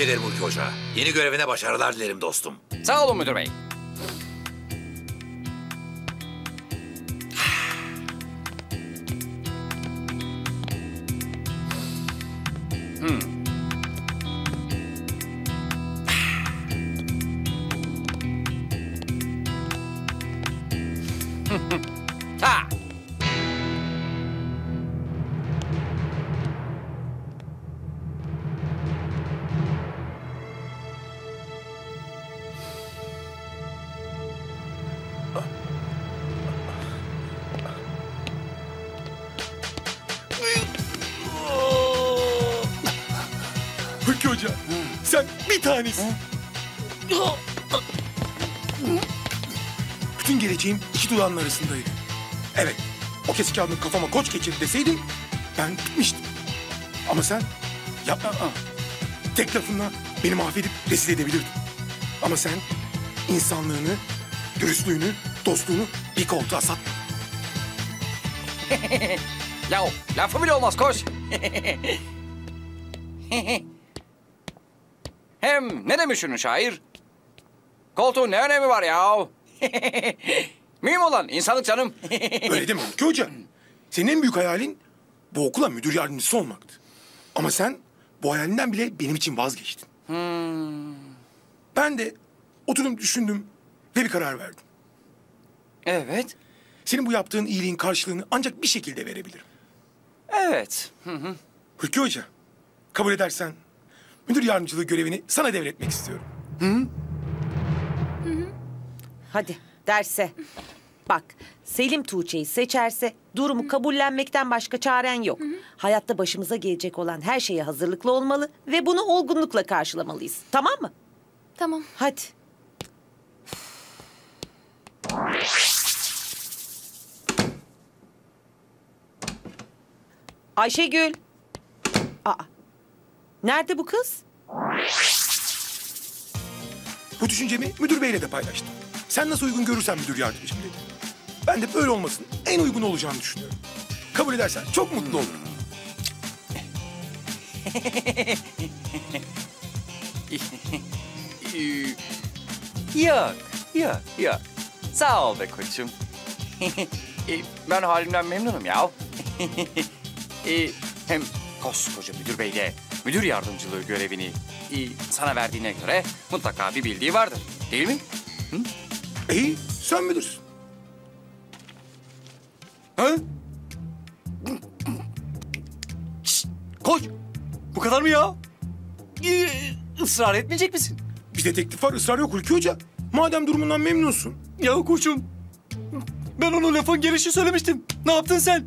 Tebrik ederim Hulki Hoca. Yeni görevine başarılar dilerim dostum. Sağ olun müdür bey. Hmm. ha! Hulki Hoca sen bir tanesin. Bütün geleceğim iki dudağının arasındaydı. Evet o kesik kağıdın kafama koç geçirdi deseydin ben bitmiştim. Ama sen yapma. Tek lafınla beni mahvedip rezil edebilirdin. Ama sen insanlığını, dürüstlüğünü, dostluğunu bir koltuğa sattın. Ya lafı bile olmaz koş. Hem ne demiş şair? Koltuğun ne önemi var ya? Mühim olan insanlık canım. Öyle deme Hulki Hoca. Senin en büyük hayalin bu okula müdür yardımcısı olmaktı. Ama sen bu hayalinden bile benim için vazgeçtin. Ben de oturdum düşündüm ve bir karar verdim. evet, Senin bu yaptığın iyiliğin karşılığını ancak bir şekilde verebilirim. evet. Hulki Hoca, kabul edersen müdür yardımcılığı görevini sana devretmek istiyorum. Hadi derse. Bak Selim Tuğçe'yi seçerse durumu kabullenmekten başka çaren yok. Hayatta başımıza gelecek olan her şeye hazırlıklı olmalı ve bunu olgunlukla karşılamalıyız. Tamam mı? Tamam. Hadi. Ayşegül. Nerede bu kız? Bu düşüncemi müdür beyle de paylaştım. Sen nasıl uygun görürsen müdür yardımcım dedi. Ben de böyle olmasının en uygun olacağını düşünüyorum. Kabul edersen çok mutlu olurum. Yok, yok, yok. Sağ ol be koçum. E, ben halimden memnunum ya. E, Hem koskoca müdür bey de müdür yardımcılığı görevini e, sana verdiğine göre mutlaka bir bildiği vardır. Değil mi? İyi, sen müdürsün. Ha? Şşt, koç. Bu kadar mı ya? Ee, ısrar etmeyecek misin? Bize teklif var, ısrar yok Hulki Hoca. Madem durumundan memnunsun. Ya koçum. Ben onu lafın gelişi söylemiştim. Ne yaptın sen?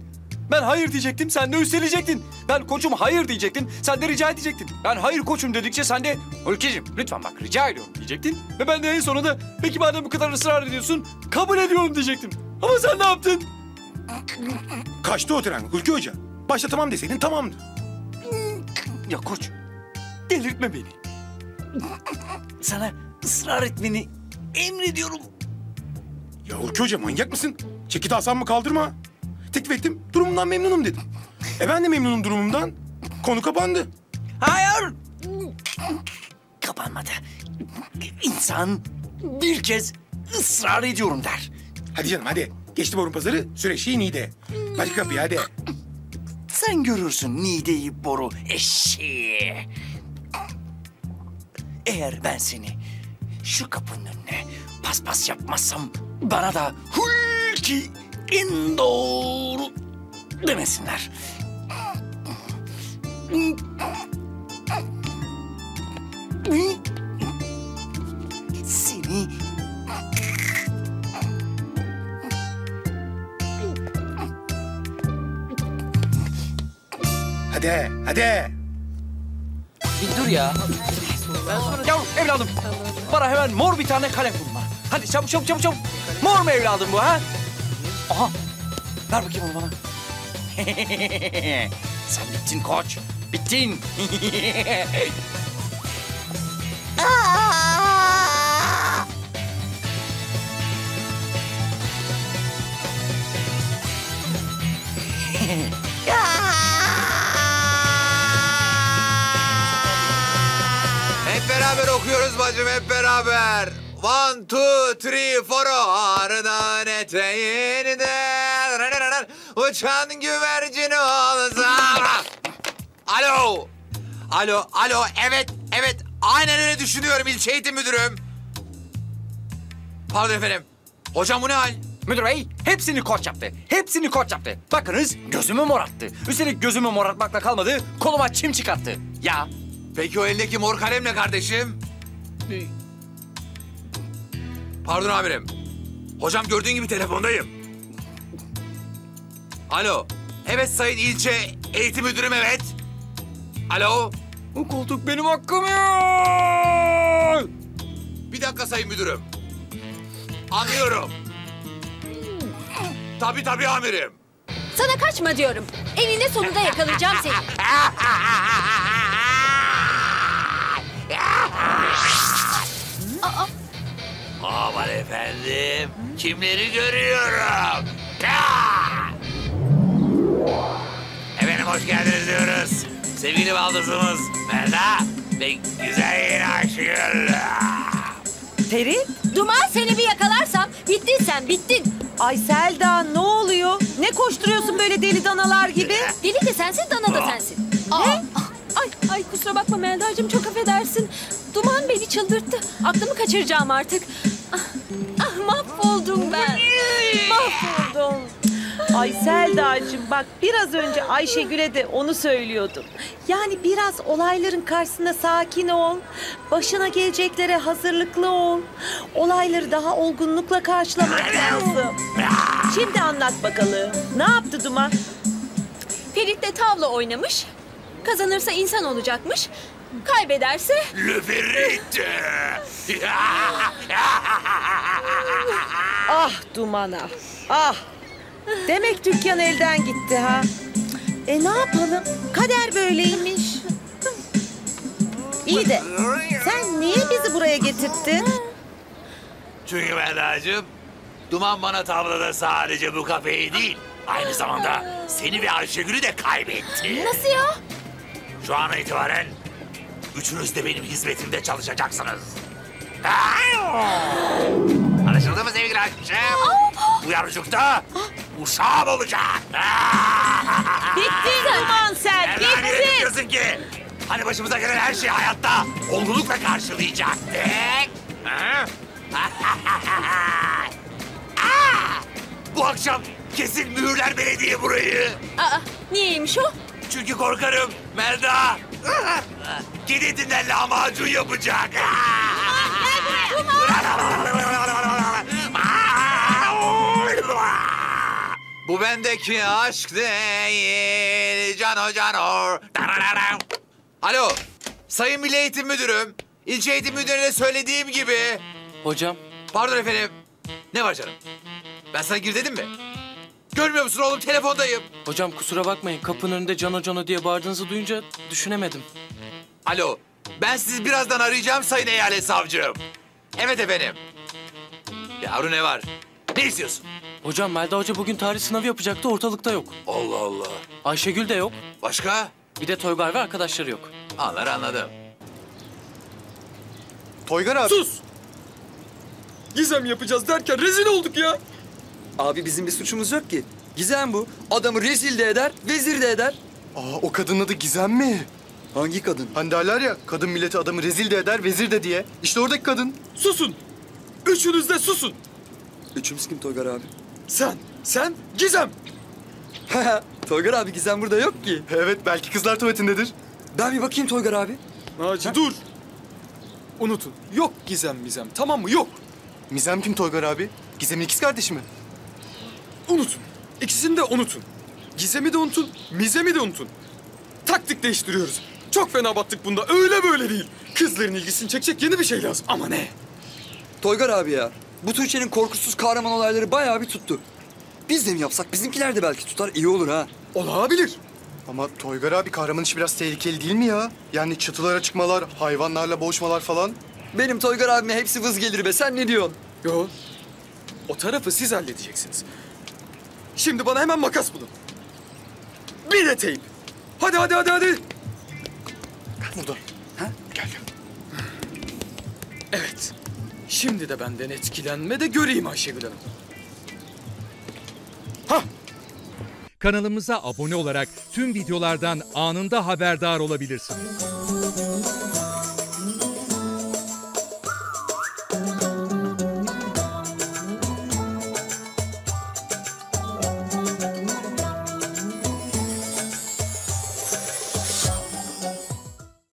Ben hayır diyecektim, sen de üstelecektin. Ben koçum hayır diyecektin, sen de rica edecektin. Ben hayır koçum dedikçe sen de Hulki'cim lütfen bak rica ediyorum diyecektin. Ve ben de en sonunda peki madem bu kadar ısrar ediyorsun kabul ediyorum diyecektim. Ama sen ne yaptın? Kaçtı o tren Hulki Hoca. Başta tamam deseydin tamamdı. Ya koç delirtme beni. Sana ısrar etmeni emrediyorum. Ya Hulki Hoca manyak mısın? Çekit asamı kaldırma. Teklif ettim, durumundan memnunum dedim. E ben de memnunum durumumdan. Konu kapandı. Hayır. Kapanmadı. İnsan bir kez ısrar ediyorum der. Hadi canım hadi. Geçti borun pazarı, süreçli Niğde. Başka kapıya hadi. Sen görürsün Niğde'yi boru eşeği. Eğer ben seni şu kapının önüne paspas yapmazsam bana da Hulki en doğru demesinler. Seni Hadi, hadi. Bir dur ya. Yavrum evladım. Bana hemen mor bir tane kalem bulma. Hadi çabuk çabuk çabuk çabuk. Mor mu evladım bu ha? Aha. Ver bakayım onu bana. Sen bittin koç. Bittin. Hep beraber okuyoruz bacım hep beraber. One, two, three, four. Arıdan eteğinde. Uçan güvercin olsa. Alo. Alo, alo. Evet, evet. Aynen öyle düşünüyorum ilçe eğitim müdürüm. Pardon efendim. Hocam bu ne hal? Müdür bey hepsini koç yaptı. Hepsini koç yaptı. Bakınız gözümü morattı. Üstelik gözümü moratmakla kalmadı. Koluma çim çıkarttı. Ya Peki o elindeki mor kalem ne kardeşim? Pardon amirim. Hocam gördüğün gibi telefondayım. Alo. Evet sayın ilçe eğitim müdürüm evet. Alo. bu koltuk benim hakkım ya. Bir dakika sayın müdürüm. Anlıyorum. Tabii tabii amirim. Sana kaçma diyorum. Eninde sonunda yakalayacağım seni. Aman efendim. Kimleri görüyorum? Ya! Efendim hoş geldiniz diyoruz. Sevgili baldızımız Melda ve güzel yeni Ayşegül. Ferit? Duman seni bir yakalarsam bittin sen bittin. Ay Selda ne oluyor? Ne koşturuyorsun böyle deli danalar gibi? Deli de sensin dana da sensin. Ne? Ay, ay kusura bakma Melda'cığım çok affedersin. Duman beni çıldırttı. Aklımı kaçıracağım artık. Ah, ah mahvoldum ben. Mahvoldum. Ay Selda'cığım bak biraz önce Ayşegül'e de onu söylüyordum. Yani biraz olayların karşısında sakin ol. Başına geleceklere hazırlıklı ol. Olayları daha olgunlukla karşılamak lazım. Şimdi anlat bakalım. Ne yaptı Duman? Ferit'le tavla oynamış. Kazanırsa insan olacakmış. Kaybederse Le Ferit. Ah Duman'a. Ah. Demek dükkan elden gitti ha. E ne yapalım? Kader böyleymiş. İyi de sen niye bizi buraya getirttin? Çünkü Melda'cığım, Duman bana tavlada sadece bu kafeyi değil, aynı zamanda seni ve Ayşegül'ü de kaybetti. nasıl ya? Şu an itibaren üçünüz de benim hizmetimde çalışacaksınız. Anlaşıldı mı sevgili Ayşem? Bu yarıcıkta uşağım olacak. Bittin Duman sen, bittin. diyorsun ki? Hani başımıza gelen her şeyi hayatta olgunlukla karşılayacaktık. Ha? Aa! Bu akşam kesin mühürler belediye burayı. Aa, niyeymiş o? Çünkü korkarım Melda kedi etinden lahmacun yapacak. Bu bendeki aşk değil cano cano. Alo sayın milli eğitim müdürüm. İlçe eğitim müdürüne söylediğim gibi. Hocam Pardon efendim. Ne var canım? Ben sana gir dedim mi? Görmüyor musun oğlum telefondayım. Hocam kusura bakmayın kapının önünde cano cano diye bağırdığınızı duyunca düşünemedim. Alo, ben sizi birazdan arayacağım sayın eyalet savcım. Evet efendim. Yavru ne var? Ne istiyorsun? Hocam Melda Hoca bugün tarih sınavı yapacaktı ortalıkta yok. Allah Allah. Ayşegül de yok. Başka? Bir de Toygar ve arkadaşları yok. Anlar anladım. Toygar abi. Sus. Gizem yapacağız derken rezil olduk ya. Abi bizim bir suçumuz yok ki. Gizem bu. Adamı rezil de eder, vezir de eder. Aa, o kadının adı Gizem mi? Hangi kadın? Hani derler ya, kadın milleti adamı rezil de eder, vezir de diye. İşte oradaki kadın. Susun. Üçünüz de susun. Üçümüz kim Toygar abi? Sen, sen, Gizem. Toygar abi Gizem burada yok ki. Evet, belki kızlar tuvaletindedir. Ben bir bakayım Toygar abi. Naci dur. Unutun. Yok Gizem Mizem tamam mı? Yok. Mizem kim Toygar abi? Gizem'in ikiz kardeşi mi? Unutun. İkisini de unutun. Gizem'i de unutun, Mizem'i de unutun. Taktik değiştiriyoruz. Çok fena battık bunda. Öyle böyle değil. Kızların ilgisini çekecek yeni bir şey lazım. Ama ne? Toygar abi ya. Bu Tuğçe'nin korkusuz kahraman olayları bayağı bir tuttu. Biz de mi yapsak? Bizimkiler de belki tutar. iyi olur ha. Olabilir. Ama Toygar abi kahraman işi biraz tehlikeli değil mi ya? Yani çatılara çıkmalar, hayvanlarla boğuşmalar falan. Benim Toygar abime hepsi vız gelir be. Sen ne diyorsun? Yo. O tarafı siz halledeceksiniz. Şimdi bana hemen makas bulun. Bir de teyp. Hadi hadi hadi hadi. Burada. Ha? Gel gel. Evet. Şimdi de benden etkilenme de göreyim Ayşegül Hanım. Kanalımıza abone olarak tüm videolardan anında haberdar olabilirsiniz.